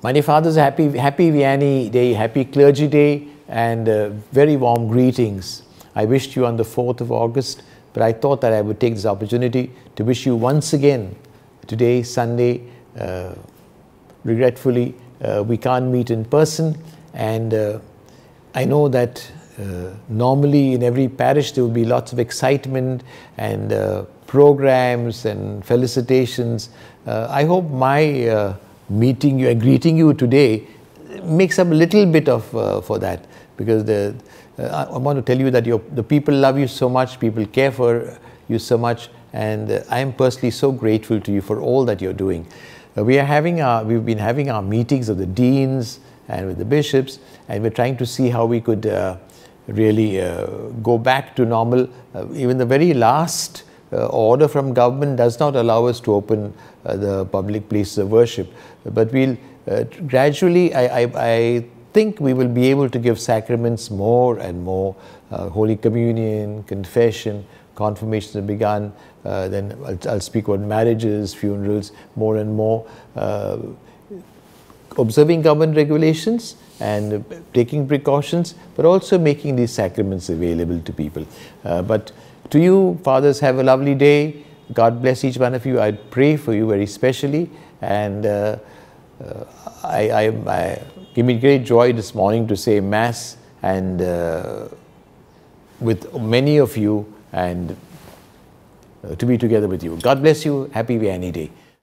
My dear fathers, happy, happy Vianney Day, happy Clergy Day, and uh, very warm greetings. I wished you on the 4th of August, but I thought that I would take this opportunity to wish you once again today, Sunday. Uh, regretfully, uh, we can't meet in person, and uh, I know that uh, normally in every parish there will be lots of excitement and uh, programs and felicitations. I hope my meeting you and greeting you today makes up a little bit of uh, for that because the, uh, I want to tell you that your, the people love you so much, people care for you so much, and uh, I am personally so grateful to you for all that you're doing. Uh, we are having our, we've been having our meetings of the deans and with the bishops, and we're trying to see how we could uh, really uh, go back to normal. even the very last uh, order from government does not allow us to open uh, the public places of worship. But we'll uh, gradually, I, I, I, think we will be able to give sacraments more and more. Holy Communion, confession, confirmations have begun. Uh, then I'll, I'll, speak about marriages, funerals, more and more. Observing government regulations and taking precautions, but also making these sacraments available to people. Uh, but to you, fathers, have a lovely day. God bless each one of you. I pray for you very specially. And uh, uh, I, I, I, give me great joy this morning to say Mass and uh, with many of you and uh, to be together with you. God bless you. Happy Vianney Day.